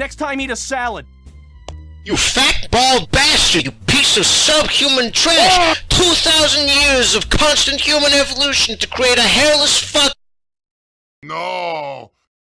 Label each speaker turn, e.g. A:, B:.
A: Next time, eat a salad.
B: You fat bald bastard! You piece of subhuman trash! Oh. Two thousand years of constant human evolution to create a hairless fuck.
C: No,